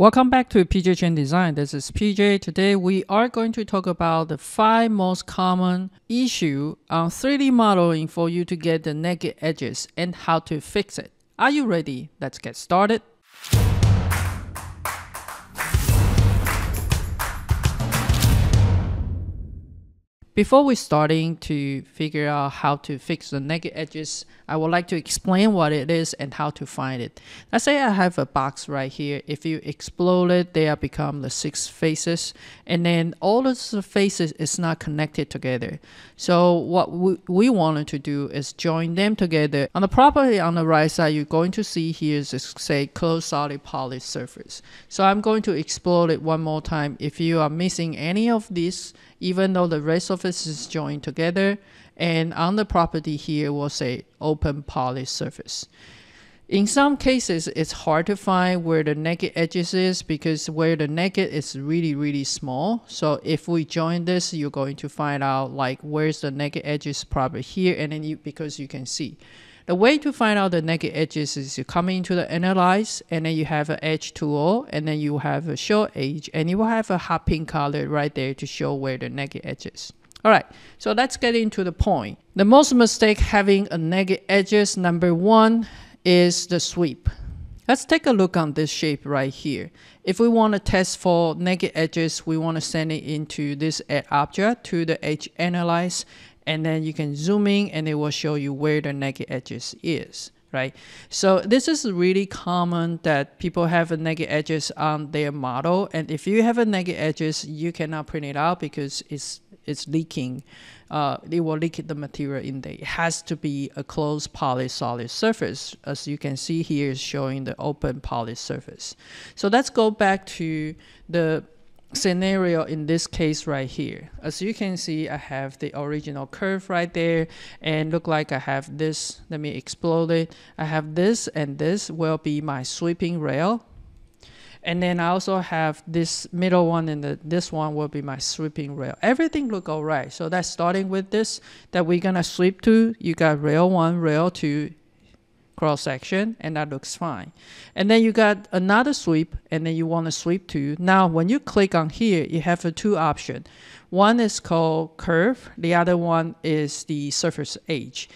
Welcome back to PJ Chen Design. This is PJ. Today we are going to talk about the five most common issue on 3D modeling for you to get the naked edges and how to fix it. Are you ready? Let's get started. Before we starting to figure out how to fix the naked edges, I would like to explain what it is and how to find it. Let's say I have a box right here. If you explode it, they become the six faces, and then all the faces is not connected together. So what we, we wanted to do is join them together. On the property on the right side, you're going to see here is say closed solid poly surface. So I'm going to explode it one more time. If you are missing any of these, even though the rest of it is joined together. And on the property here, we'll say open poly surface. In some cases, it's hard to find where the naked edges is because where the naked is really, really small. So if we join this, you're going to find out like where's the naked edges probably here and then you, because you can see. The way to find out the naked edges is you come into the analyze and then you have an edge tool and then you have a show edge and you will have a hot pink color right there to show where the naked edges. All right, so let's get into the point. The most mistake having a naked edges, number one, is the sweep. Let's take a look on this shape right here. If we want to test for naked edges, we want to send it into this add object to the edge analyze and then you can zoom in and it will show you where the naked edges is right so this is really common that people have a naked edges on their model and if you have a naked edges you cannot print it out because it's it's leaking uh, it will leak the material in there. It has to be a closed polished solid surface. As you can see here is showing the open poly surface. So let's go back to the scenario in this case right here. As you can see, I have the original curve right there and look like I have this. Let me explode it. I have this and this will be my sweeping rail. And then I also have this middle one and the, this one will be my sweeping rail. Everything look all right. So that's starting with this that we're gonna sweep to. You got rail one, rail two, cross section and that looks fine. And then you got another sweep and then you want to sweep to. Now when you click on here, you have a two option. One is called curve, the other one is the surface edge.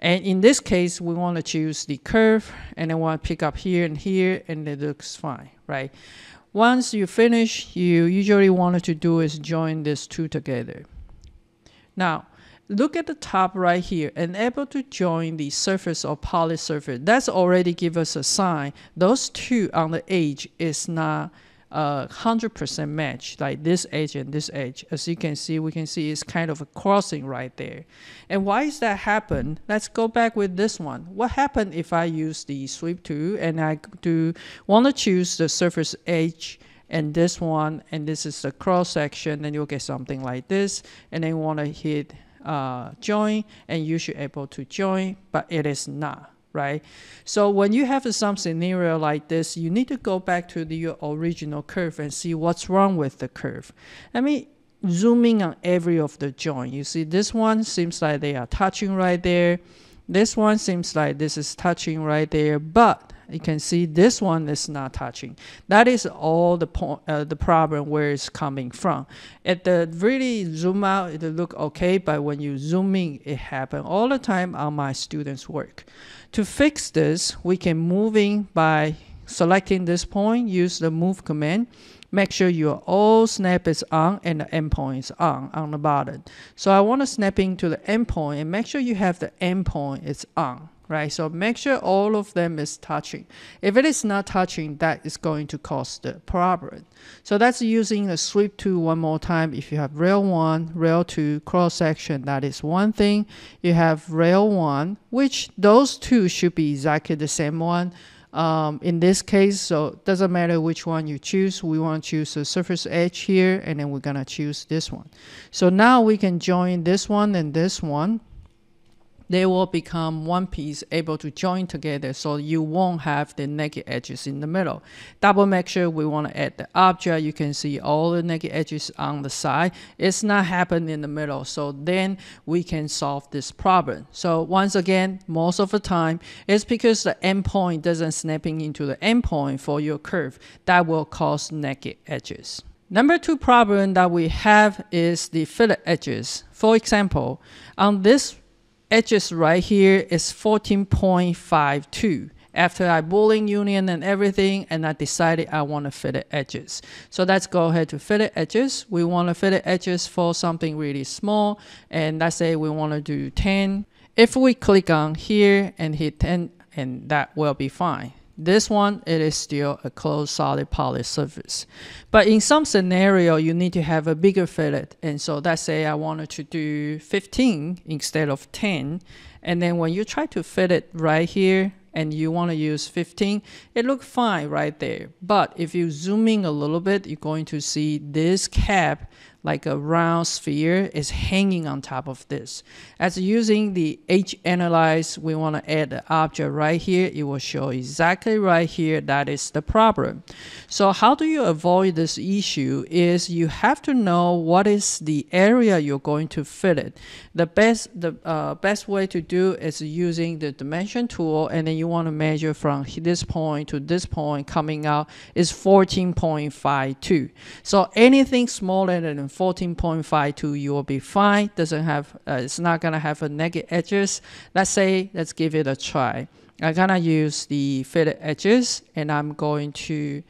And in this case, we want to choose the curve and then want to pick up here and here and it looks fine, right? Once you finish, you usually want to do is join these two together. Now, look at the top right here and able to join the surface or poly surface. That's already give us a sign. Those two on the edge is not uh, a 100% match, like this edge and this edge. As you can see, we can see it's kind of a crossing right there. And why is that happen? Let's go back with this one. What happened if I use the sweep tool and I do want to choose the surface edge and this one, and this is the cross section, then you'll get something like this, and then you want to hit uh, join and you should able to join, but it is not right? So when you have some scenario like this, you need to go back to the original curve and see what's wrong with the curve. Let me zooming on every of the joint. You see this one seems like they are touching right there. This one seems like this is touching right there, but you can see this one is not touching. That is all the point, uh, the problem where it's coming from. At the really zoom out, it look okay, but when you zoom in, it happen all the time on my students' work. To fix this, we can move in by selecting this point, use the move command, make sure your Osnap is on and the endpoint is on on the bottom. So I want to snap into the endpoint and make sure you have the endpoint is on right? So make sure all of them is touching. If it is not touching, that is going to cause the problem. So that's using the sweep tool one more time. If you have rail one, rail two, cross section, that is one thing. You have rail one, which those two should be exactly the same one. Um, in this case, so it doesn't matter which one you choose. We want to choose the surface edge here, and then we're gonna choose this one. So now we can join this one and this one they will become one piece able to join together so you won't have the naked edges in the middle. Double make sure we want to add the object. You can see all the naked edges on the side. It's not happening in the middle. So then we can solve this problem. So once again, most of the time, it's because the endpoint doesn't snapping into the endpoint for your curve. That will cause naked edges. Number two problem that we have is the fillet edges. For example, on this edges right here is 14.52 after I boolean union and everything and I decided I want to fit the edges. So let's go ahead to fillet edges. We want to fillet edges for something really small and let's say we want to do 10. If we click on here and hit 10 and that will be fine. This one, it is still a closed solid poly surface. But in some scenario, you need to have a bigger fillet. And so let's say I wanted to do 15 instead of 10. And then when you try to fit it right here, and you want to use 15, it looks fine right there. But if you zoom in a little bit, you're going to see this cap like a round sphere is hanging on top of this. As using the Edge Analyze, we want to add the object right here. It will show exactly right here that is the problem. So how do you avoid this issue is you have to know what is the area you're going to fit it. The best, the uh, best way to do is using the dimension tool and then you want to measure from this point to this point coming out is 14.52. So anything smaller than 14.52 you will be fine. Doesn't have uh, it's not gonna have a naked edges. Let's say let's give it a try. I'm gonna use the fillet edges and I'm going to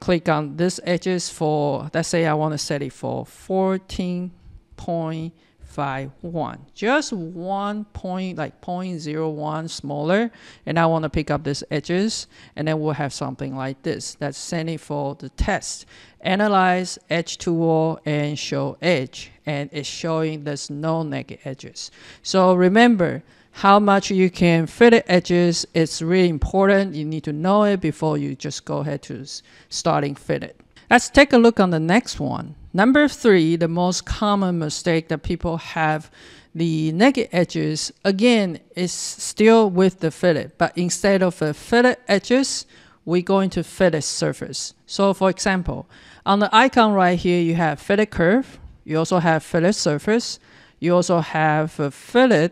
click on this edges for let's say I want to set it for 14.52 five one. Just one point like point zero one smaller and I want to pick up these edges and then we'll have something like this. That's sending for the test. Analyze edge tool and show edge and it's showing there's no naked edges. So remember how much you can fit the edges it's really important. You need to know it before you just go ahead to starting fit it. Let's take a look on the next one Number three, the most common mistake that people have the naked edges, again, is still with the fillet, but instead of a fillet edges, we're going to fillet surface. So for example, on the icon right here, you have fillet curve, you also have fillet surface, you also have a fillet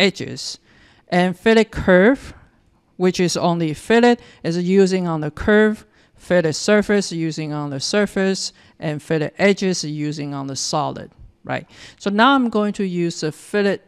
edges, and fillet curve, which is only fillet, is using on the curve, fillet surface using on the surface, and fillet edges using on the solid, right? So now I'm going to use a fillet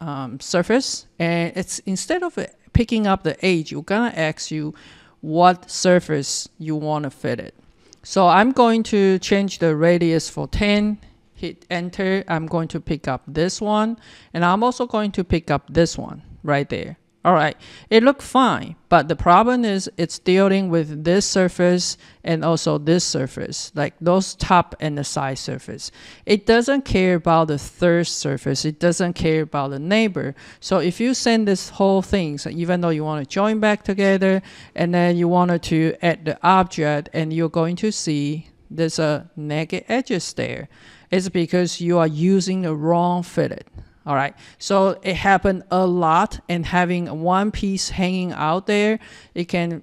um, surface, and it's instead of picking up the edge, you're gonna ask you what surface you want to fit it. So I'm going to change the radius for 10, hit enter. I'm going to pick up this one, and I'm also going to pick up this one right there. All right, it looked fine, but the problem is it's dealing with this surface and also this surface, like those top and the side surface. It doesn't care about the third surface. It doesn't care about the neighbor. So if you send this whole thing, so even though you want to join back together and then you wanted to add the object and you're going to see there's a naked edges there. It's because you are using the wrong fillet. All right. So it happened a lot and having one piece hanging out there, it can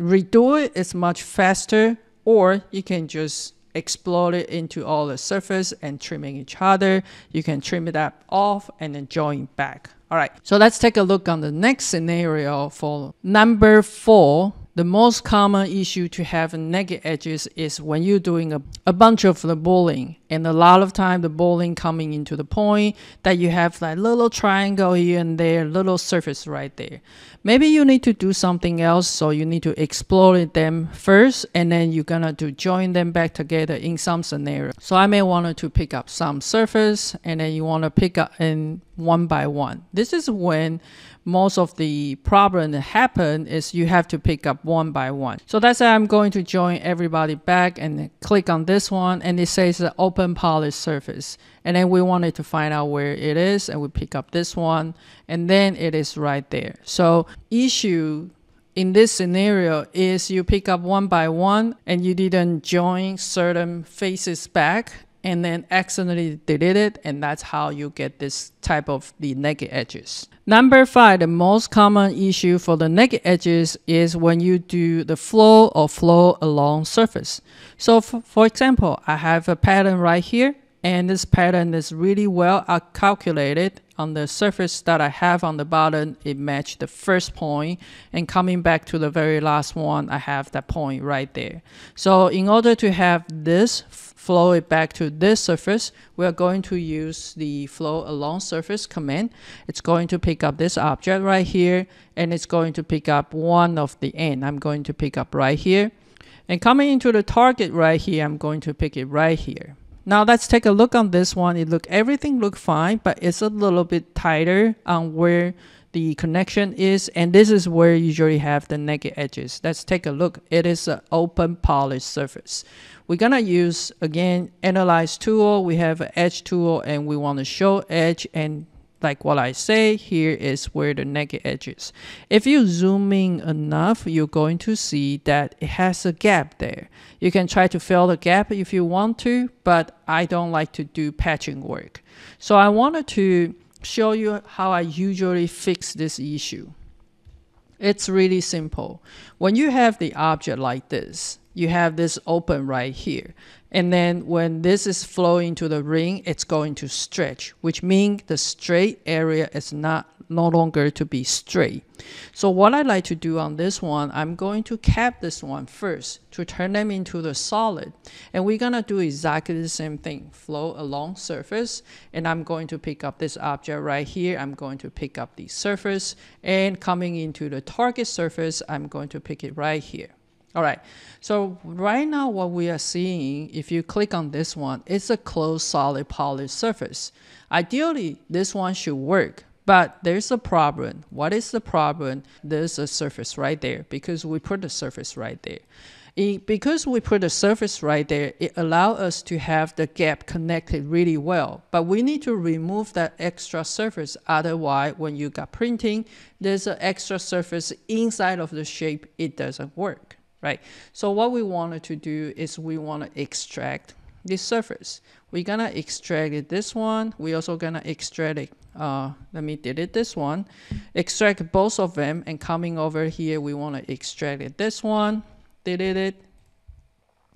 redo it. It's much faster or you can just explode it into all the surface and trimming each other. You can trim it up off and then join back. All right. So let's take a look on the next scenario for number four the most common issue to have naked edges is when you're doing a, a bunch of the boolean and a lot of time the boolean coming into the point that you have that little triangle here and there little surface right there. Maybe you need to do something else so you need to explore them first and then you're gonna to join them back together in some scenario. So i may want to pick up some surface and then you want to pick up in one by one. This is when most of the problem that happen is you have to pick up one by one. So that's why I'm going to join everybody back and click on this one and it says uh, the open poly surface. And then we wanted to find out where it is and we pick up this one and then it is right there. So issue in this scenario is you pick up one by one and you didn't join certain faces back and then accidentally delete it and that's how you get this type of the naked edges. Number five, the most common issue for the naked edges is when you do the flow or flow along surface. So for example, I have a pattern right here and this pattern is really well calculated. On the surface that I have on the bottom it matched the first point. And coming back to the very last one I have that point right there. So in order to have this flow it back to this surface we are going to use the flow along surface command. It's going to pick up this object right here and it's going to pick up one of the end. I'm going to pick up right here. And coming into the target right here I'm going to pick it right here now let's take a look on this one. It look everything look fine, but it's a little bit tighter on where the connection is, and this is where you usually have the naked edges. Let's take a look. It is an open poly surface. We're gonna use again analyze tool. We have an edge tool, and we want to show edge and like what I say, here is where the naked edge is. If you zoom in enough, you're going to see that it has a gap there. You can try to fill the gap if you want to, but I don't like to do patching work. So I wanted to show you how I usually fix this issue. It's really simple. When you have the object like this, you have this open right here. And then when this is flowing to the ring, it's going to stretch, which means the straight area is not no longer to be straight. So what I like to do on this one, I'm going to cap this one first to turn them into the solid. And we're gonna do exactly the same thing, flow along surface. And I'm going to pick up this object right here. I'm going to pick up the surface and coming into the target surface, I'm going to pick it right here. All right, so right now what we are seeing, if you click on this one, it's a closed solid poly surface. Ideally, this one should work, but there's a problem. What is the problem? There's a surface right there because we put the surface right there. It, because we put the surface right there, it allows us to have the gap connected really well. But we need to remove that extra surface. Otherwise, when you got printing, there's an extra surface inside of the shape. It doesn't work right? So what we wanted to do is we want to extract this surface. We're gonna extract this one. We're also gonna extract it. Uh, let me delete this one. Extract both of them and coming over here, we want to extract it this one. Delete it.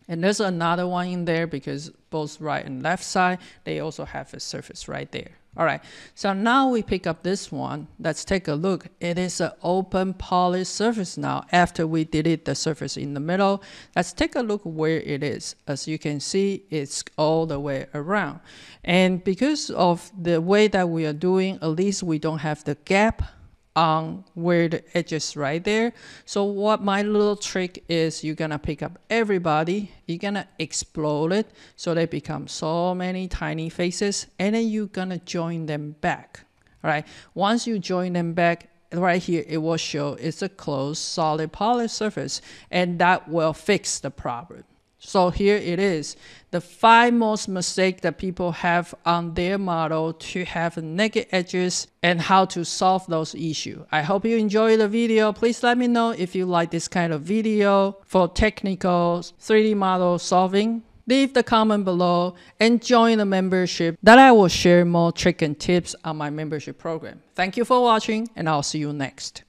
And there's another one in there because both right and left side, they also have a surface right there. All right, so now we pick up this one. Let's take a look. It is an open poly surface now after we delete the surface in the middle. Let's take a look where it is. As you can see, it's all the way around. And because of the way that we are doing, at least we don't have the gap on where the edges right there. So what my little trick is you're gonna pick up everybody, you're gonna explode it so they become so many tiny faces and then you're gonna join them back. All right, once you join them back, right here it will show it's a closed solid poly surface and that will fix the problem. So here it is, the five most mistakes that people have on their model to have naked edges and how to solve those issues. I hope you enjoy the video. Please let me know if you like this kind of video for technical 3D model solving. Leave the comment below and join the membership that I will share more trick and tips on my membership program. Thank you for watching and I'll see you next.